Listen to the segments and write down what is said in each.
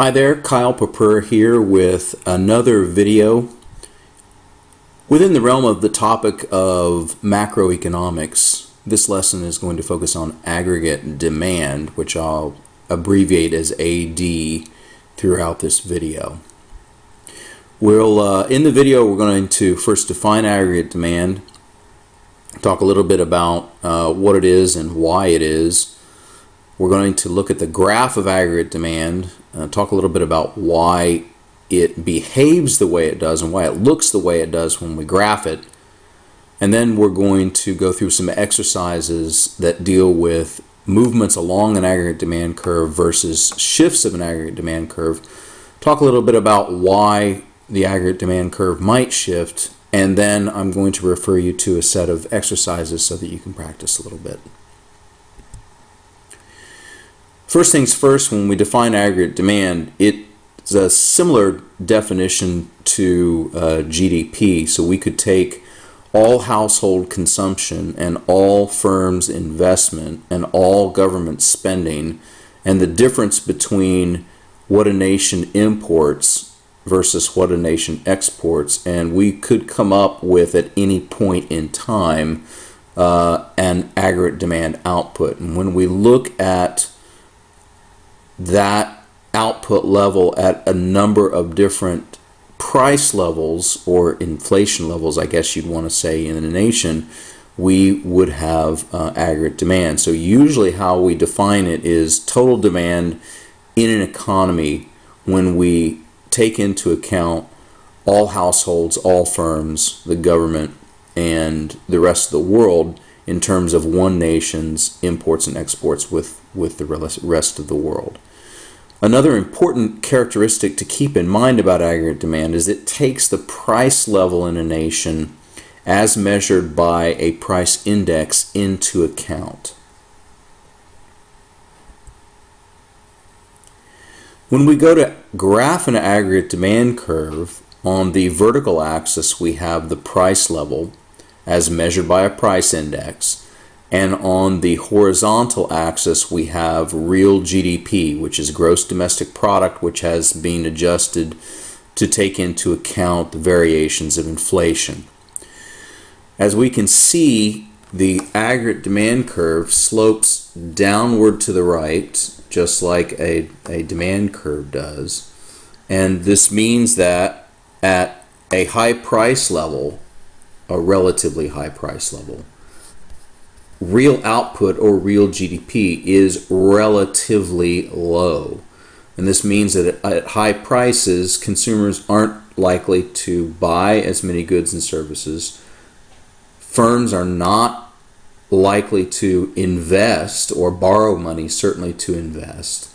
Hi there, Kyle Purpura here with another video within the realm of the topic of macroeconomics. This lesson is going to focus on aggregate demand, which I'll abbreviate as AD throughout this video. We'll, uh, in the video, we're going to first define aggregate demand, talk a little bit about uh, what it is and why it is. We're going to look at the graph of aggregate demand, uh, talk a little bit about why it behaves the way it does and why it looks the way it does when we graph it. And then we're going to go through some exercises that deal with movements along an aggregate demand curve versus shifts of an aggregate demand curve. Talk a little bit about why the aggregate demand curve might shift and then I'm going to refer you to a set of exercises so that you can practice a little bit. First things first, when we define aggregate demand, it's a similar definition to uh, GDP. So we could take all household consumption and all firms' investment and all government spending and the difference between what a nation imports versus what a nation exports. And we could come up with at any point in time uh, an aggregate demand output. And when we look at that output level at a number of different price levels or inflation levels, I guess you'd want to say, in a nation, we would have uh, aggregate demand. So, usually, how we define it is total demand in an economy when we take into account all households, all firms, the government, and the rest of the world in terms of one nation's imports and exports with, with the rest of the world. Another important characteristic to keep in mind about aggregate demand is it takes the price level in a nation as measured by a price index into account. When we go to graph an aggregate demand curve, on the vertical axis we have the price level as measured by a price index, and on the horizontal axis we have real GDP, which is gross domestic product, which has been adjusted to take into account the variations of inflation. As we can see, the aggregate demand curve slopes downward to the right just like a, a demand curve does. And this means that at a high price level, a relatively high price level, real output or real GDP is relatively low. And this means that at high prices, consumers aren't likely to buy as many goods and services. Firms are not likely to invest or borrow money, certainly to invest.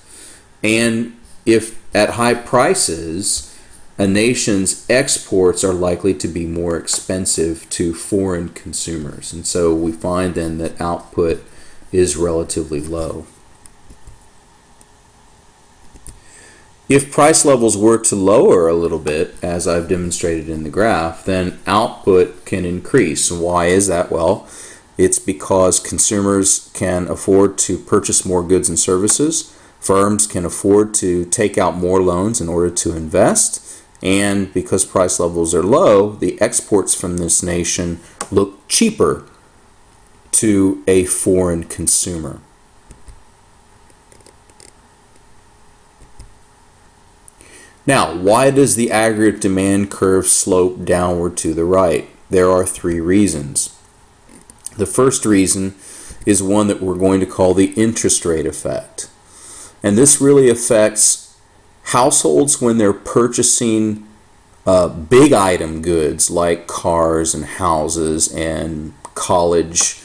And if at high prices, a nation's exports are likely to be more expensive to foreign consumers. And so we find then that output is relatively low. If price levels were to lower a little bit, as I've demonstrated in the graph, then output can increase. Why is that? Well, it's because consumers can afford to purchase more goods and services. Firms can afford to take out more loans in order to invest. And because price levels are low, the exports from this nation look cheaper to a foreign consumer. Now, why does the aggregate demand curve slope downward to the right? There are three reasons. The first reason is one that we're going to call the interest rate effect. And this really affects households when they're purchasing uh, big item goods like cars and houses and college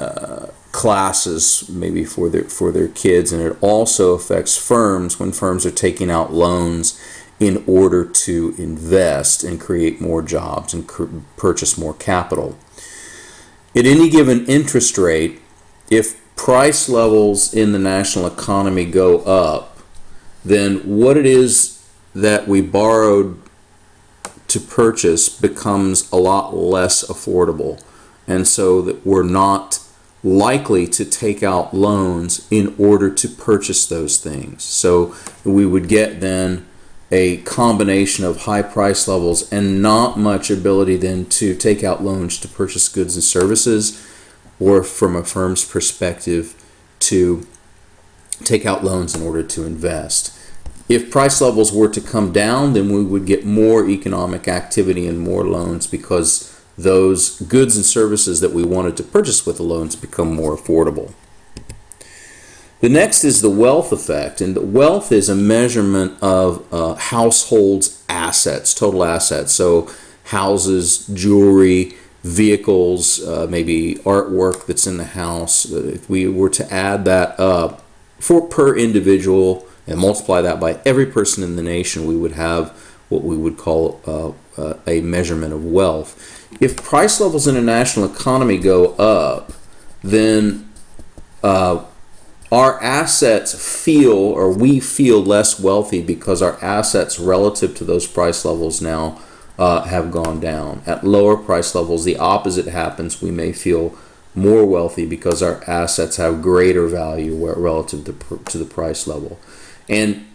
uh, classes maybe for their for their kids. And it also affects firms when firms are taking out loans in order to invest and create more jobs and purchase more capital. At any given interest rate, if price levels in the national economy go up, then what it is that we borrowed to purchase becomes a lot less affordable. And so that we're not likely to take out loans in order to purchase those things. So we would get then a combination of high price levels and not much ability then to take out loans to purchase goods and services or from a firm's perspective to take out loans in order to invest. If price levels were to come down, then we would get more economic activity and more loans because those goods and services that we wanted to purchase with the loans become more affordable. The next is the wealth effect, and wealth is a measurement of uh, households' assets, total assets. So, houses, jewelry, vehicles, uh, maybe artwork that's in the house. If we were to add that up for per individual and multiply that by every person in the nation, we would have what we would call uh, uh, a measurement of wealth if price levels in a national economy go up, then uh, our assets feel or we feel less wealthy because our assets relative to those price levels now uh, have gone down. At lower price levels, the opposite happens. We may feel more wealthy because our assets have greater value relative to, to the price level. And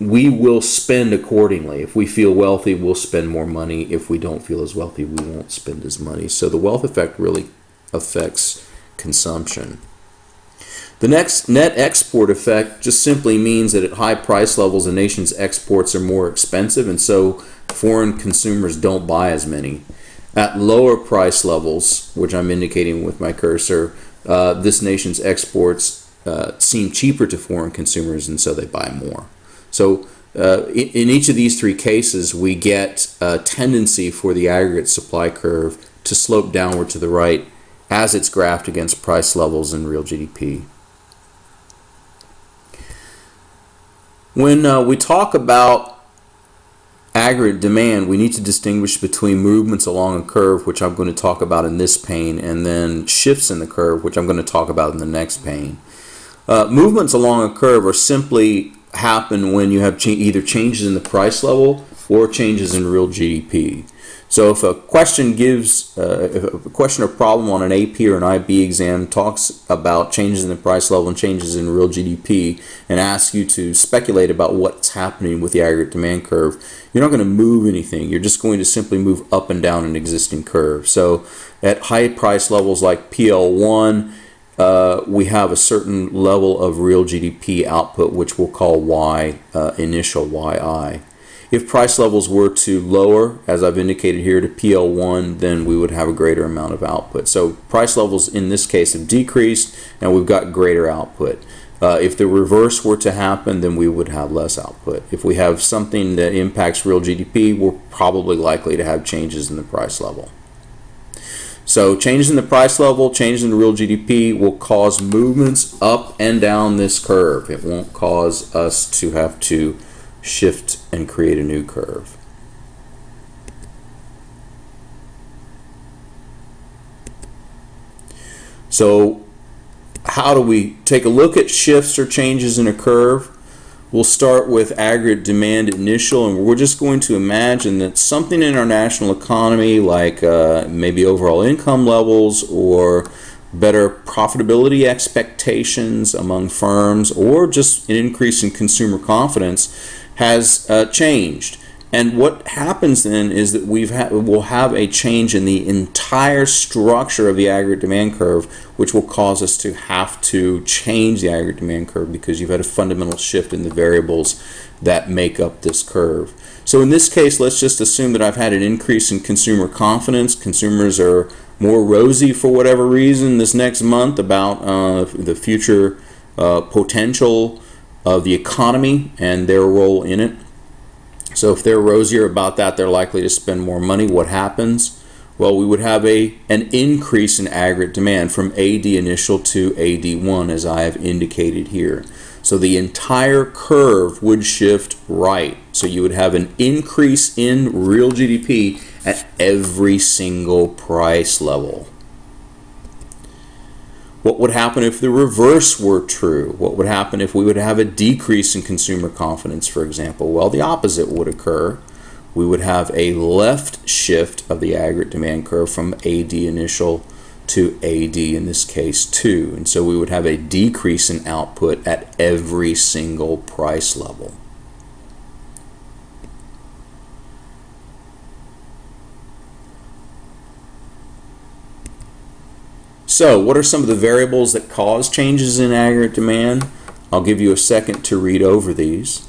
we will spend accordingly. If we feel wealthy, we'll spend more money. If we don't feel as wealthy, we won't spend as money. So the wealth effect really affects consumption. The next net export effect just simply means that at high price levels, a nation's exports are more expensive, and so foreign consumers don't buy as many. At lower price levels, which I'm indicating with my cursor, uh, this nation's exports uh, seem cheaper to foreign consumers, and so they buy more. So uh, in, in, each of these three cases, we get a tendency for the aggregate supply curve to slope downward to the right as it's graphed against price levels and real GDP. When uh, we talk about aggregate demand, we need to distinguish between movements along a curve, which I'm going to talk about in this pane, and then shifts in the curve, which I'm going to talk about in the next pane. Uh, movements along a curve are simply happen when you have either changes in the price level or changes in real GDP. So if a question gives, uh, if a question or problem on an AP or an IB exam talks about changes in the price level and changes in real GDP and asks you to speculate about what's happening with the aggregate demand curve, you're not going to move anything. You're just going to simply move up and down an existing curve. So at high price levels like PL1, uh, we have a certain level of real GDP output, which we'll call Y uh, initial YI. If price levels were to lower, as I've indicated here, to PL1, then we would have a greater amount of output. So price levels in this case have decreased, and we've got greater output. Uh, if the reverse were to happen, then we would have less output. If we have something that impacts real GDP, we're probably likely to have changes in the price level. So changes in the price level, changes in the real GDP will cause movements up and down this curve. It won't cause us to have to shift and create a new curve. So how do we take a look at shifts or changes in a curve? We'll start with aggregate demand initial, and we're just going to imagine that something in our national economy, like uh, maybe overall income levels or better profitability expectations among firms, or just an increase in consumer confidence, has uh, changed. And what happens then is that we've ha- we'll have a change in the entire structure of the aggregate demand curve, which will cause us to have to change the aggregate demand curve because you've had a fundamental shift in the variables that make up this curve. So in this case, let's just assume that I've had an increase in consumer confidence. Consumers are more rosy for whatever reason this next month about uh, the future uh, potential of the economy and their role in it. So if they're rosier about that, they're likely to spend more money. What happens? Well, we would have a an increase in aggregate demand from AD initial to AD1 as I have indicated here. So the entire curve would shift right. So you would have an increase in real GDP at every single price level. What would happen if the reverse were true? What would happen if we would have a decrease in consumer confidence, for example? Well, the opposite would occur. We would have a left shift of the aggregate demand curve from AD initial to AD in this case 2. And so we would have a decrease in output at every single price level. So what are some of the variables that cause changes in aggregate demand? I'll give you a second to read over these.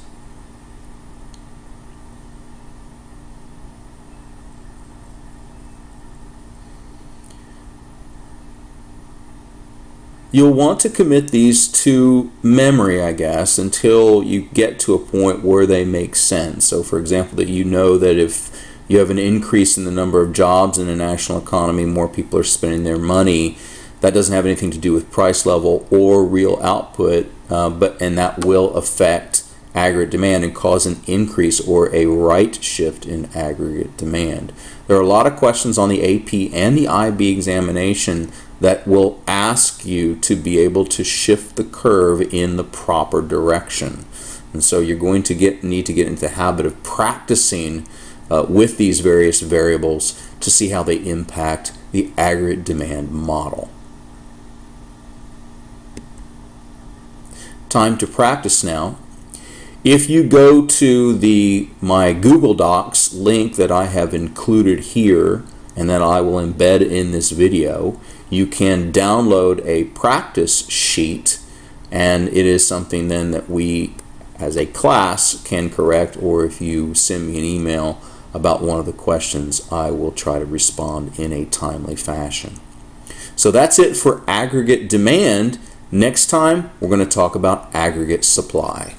You'll want to commit these to memory, I guess, until you get to a point where they make sense. So, for example, that you know that if you have an increase in the number of jobs in the national economy, more people are spending their money. That doesn't have anything to do with price level or real output, uh, but and that will affect aggregate demand and cause an increase or a right shift in aggregate demand. There are a lot of questions on the AP and the IB examination that will ask you to be able to shift the curve in the proper direction. And so you're going to get need to get into the habit of practicing uh, with these various variables to see how they impact the aggregate demand model. Time to practice now. If you go to the my Google Docs link that I have included here and that I will embed in this video, you can download a practice sheet and it is something then that we as a class can correct or if you send me an email about one of the questions I will try to respond in a timely fashion. So that's it for aggregate demand. Next time we're going to talk about aggregate supply.